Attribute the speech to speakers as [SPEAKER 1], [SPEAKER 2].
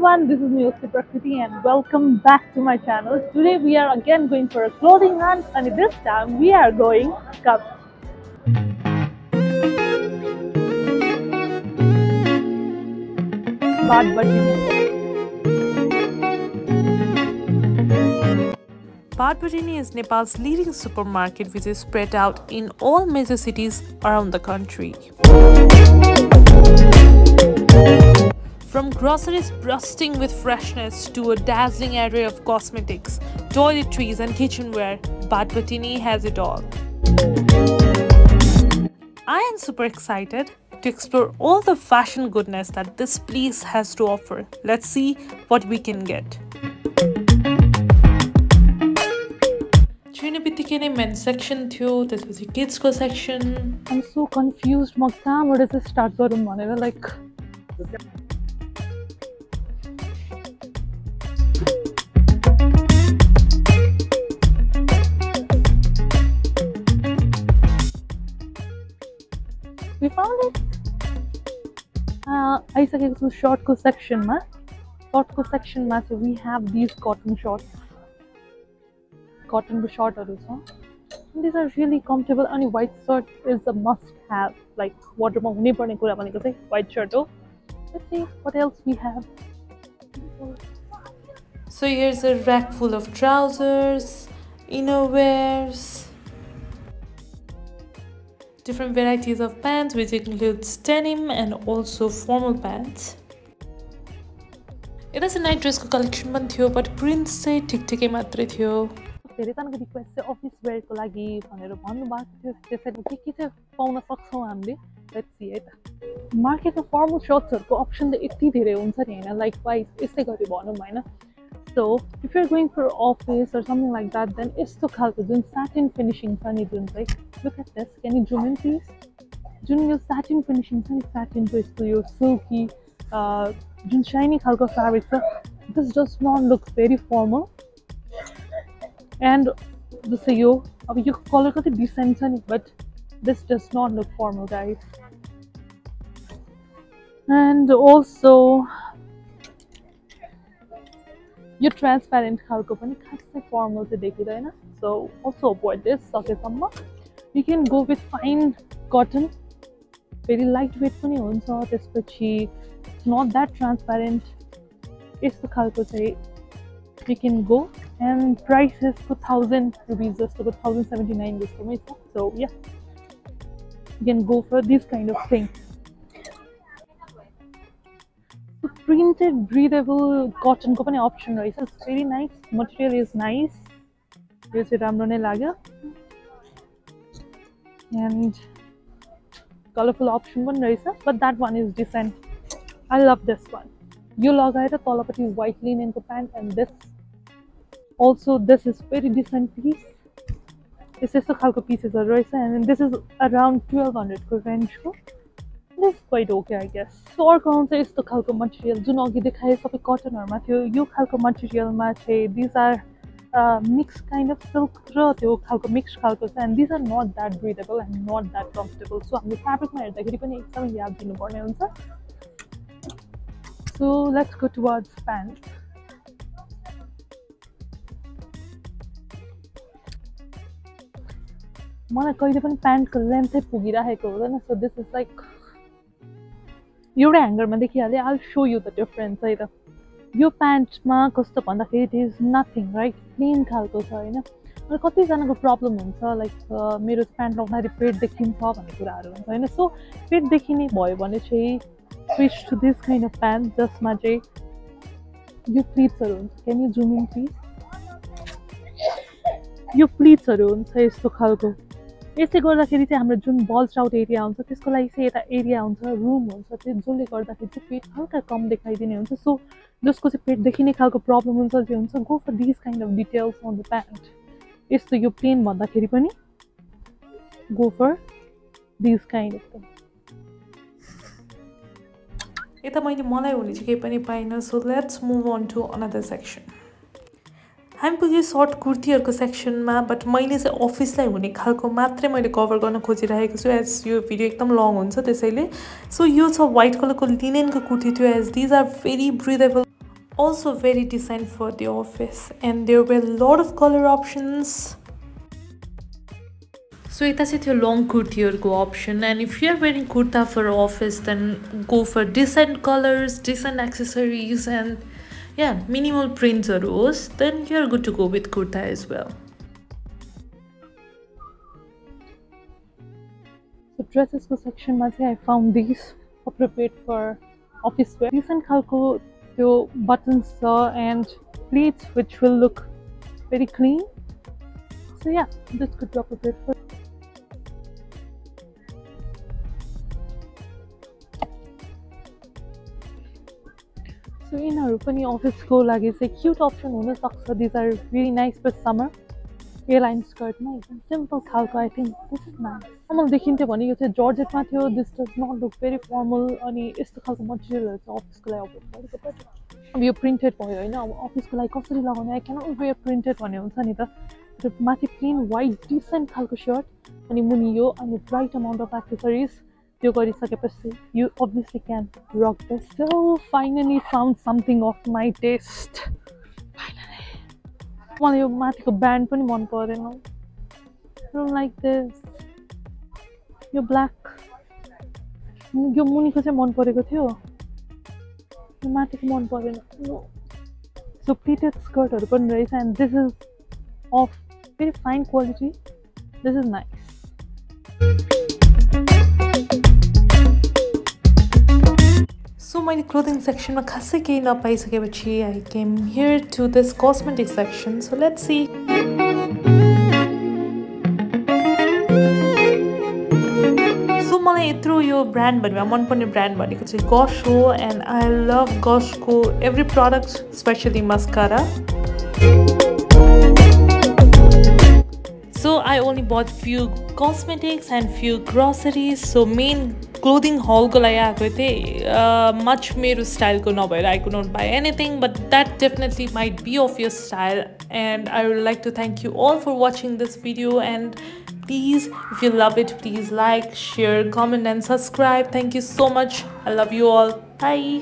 [SPEAKER 1] everyone, this is me Prakriti and welcome back to my channel. Today we are again going for a clothing hunt and this time we are going Cup. Bad
[SPEAKER 2] Bhatbhateni is Nepal's leading supermarket which is spread out in all major cities around the country. From groceries bursting with freshness to a dazzling array of cosmetics, toiletries and kitchenware, Bhat-Bhateni has it all. I am super excited to explore all the fashion goodness that this place has to offer. Let's see what we can get. टिके नै main section थियो त्यसपछि किड्सको section
[SPEAKER 1] आइम सो confuse म कहाँबाट चाहिँ start गरौँ भनेर like... We found it. आइसकेको छु सर्टको सेक्सनमा सर्टको सेक्सनमा चाहिँ we have these cotton shirt कटनको सर्टहरू छ दिज आर रियली कम्फर्टेबल अनि white shirt is the must have like वाटरमा हुनैपर्ने कुरा भनेको चाहिँ वाइट सर्ट हो वाट else we have
[SPEAKER 2] So here's a rack full of trousers, innerwears, different varieties of pants which includes denim and also formal pants. यता चाहिँ night ड्रेसको collection पनि थियो but prints चाहिँ ठिक ठिकै मात्रै थियो
[SPEAKER 1] धेरैजनाको रिक्वेस्ट चाहिँ अफिस वेयरको लागि भनेर भन्नुभएको थियो। त्यसरी के के चाहिँ पाउन सक्छौँ हामीले? है त मार्केटमा फर्मल सर्ट्सहरूको अप्सन त यति धेरै हुन्छ नि होइन? लाइक वाइज यस्तै गरी भनौँ होइन? So if you're going for office or something like that then यस्तो खालको जुन स्याटिन फिनिसिङ छ नि जुन चाहिँ look at this can you zoom in please Jun yo स्याटिन finishing छ नि स्याटिनको यस्तो यो सिल्की जुन साइनी खालको फेब्रिक छ this does not look very formal end जस्तै यो अब यो कलर कति डिसेन्ट छ नि but this does not look formal guide and also yo transparent खालको पनि खासै फर्मल चाहिँ देखिँदैन सो अल्सो अभोइड दिस सकेसम्म you can go with fine cotton फेरि लाइट वेट पनि हुन्छ त्यसपछि नट द्याट ट्रान्सप्यारेन्ट यस्तो खालको चाहिँ you can go and price यसको थाउजन्ड रुपिज जस्तोको थाउजन्ड सेभेन्टी नाइन जस्तोमै छ so yeah you can go for this kind of thing printed breathable कटनको पनि अप्सन रहेछ it's very nice material is nice यो चाहिँ राम्रो नै लाग्यो एन्ड कलरफुल अप्सन पनि रहेछ but that one is decent आई लभ दिस वान यो लगाएर तलपट्टि white लिनेनको pant and this also this is very decent पिस यस्तो यस्तो खालको पिसेसहरू रहेछ and this is around twelve हन्ड्रेडको रेन्जको quite okay I guess so अर्को आउँछ यस्तो खालको मटेरियल जुन अघि देखाएँ सबै कटनहरूमा थियो यो खालको मटेरियलमा चाहिँ these are mix kind of silk र त्यो खालको मिक्स खालको छ and these are not that breathable and not that comfortable so हामीले फेब्रिकमा हेर्दाखेरि पनि एकदमै याद दिनुपर्ने हुन्छ so let's go towards pant मलाई कहिले पनि प्यान्टको लेन्थै पुगिरहेको हुँदैन सो दिस इज लाइक एउटै ह्याङ्गरमा देखिहालेँ आल सो यु द डिफरेन्स है त। यो प्यान्टमा कस्तो भन्दाखेरि it is nothing right plain खालको छ होइन? र कतिजनाको प्रब्लम हुन्छ लाइक मेरो प्यान्ट लाउँदाखेरि पेट देखिन्छ भन्ने कुराहरू हुन्छ होइन? सो पेट देखिने भयो भने चाहिँ switch to this kind of pant जसमा चाहिँ यो प्लिट्सहरू हुन्छ। क्यान यु जुमिङ प्लिज यो प्लिट्सहरू हुन्छ यस्तो खालको। यसले गर्दाखेरि चाहिँ हाम्रो जुन बल्स आउट एरिया हुन्छ त्यसको लागि चाहिँ यता एरिया हुन्छ रुम हुन्छ त्यो जसले गर्दाखेरि चाहिँ पेट हल्का कम देखाइदिने हुन्छ। सो जसको चाहिँ पेट देखिने खालको प्रब्लम हुन्छ त्यो हुन्छ go for this kind of details on the pant यस्तो यो प्लेन भन्दाखेरि पनि go for this kind of
[SPEAKER 2] यता मैले मलाई हुने चाहिँ केही पनि पाइनँ so let's move on to another section हामी पुग्यो सर्ट कुर्तीहरूको सेक्सनमा बट मैले चाहिँ अफिसलाई हुने खालको मात्रै मैले कभर गर्न खोजिरहेको छु एज यो भिडियो एकदम लङ हुन्छ त्यसैले सो यो छ वाइट कलरको लिनेनको कुर्ती थियो as these are very breathable also very decent for the office and there were a lot of color options so it has a long kurti go option and if you are wearing kurta for office then go for decent colors decent accessories and yeah minimal prints or those then you're good to go with kurta as well.
[SPEAKER 1] So dresses for section I found these appropriate for office wear. Decent khalko त्यो buttons and pleats which will look very clean. So yeah this could be appropriate for पनि अफिसको लागि चाहिँ cute option हुनसक्छ. These are very nice for summer airline स्कर्टमा एकदम simple खालको I think this is nice formal देखिन्थ्यो भने यो चाहिँ जर्जेटमा थियो. This does not look very formal अनि यस्तो खालको मटेरियलहरू चाहिँ अफिसको लागि बट अब यो प्रिन्टेड भयो होइन अब अफिसको लागि कसरी लगाउने? आई क्यानट वेयर प्रिन्टेड भन्ने हुन्छ नि त। माथि प्लेन वाइट डिसेन्ट खालको सर्ट अनि मुनि यो अनि ब्राइट अमाउन्ट अफ एक्सेसरिज त्यो गरिसकेपछि you obviously can rock the so finally found something of my taste मलाई यो माथिको ब्यान्ड पनि मन परेन। लाइक दिस यो ब्ल्याक यो मुनिको चाहिँ मन परेको थियो। यो माथिको मन परेन। सो प्लिटेड स्कर्टहरू पनि रहेछ and this is of very fine quality this is nice
[SPEAKER 2] So my clothing section ma khasai kehi napaisikeपछि I came here to this cosmetic section. So let's see. So मलाई यत्रो यो ब्रान्ड भनेर मनपर्ने ब्रान्ड भनेको चाहिँ गस हो एन्ड आई लभ गसको every product specially mascara so i only bought few cosmetics and few groceries so main clothing haul ko लागि आएको थिएँ much मेरो स्टाइलको नभएर I could not buy anything but that definitely might be of your style and I would like to thank you all for watching this video and please if you love it please like share comment and subscribe thank you so much I love you all bye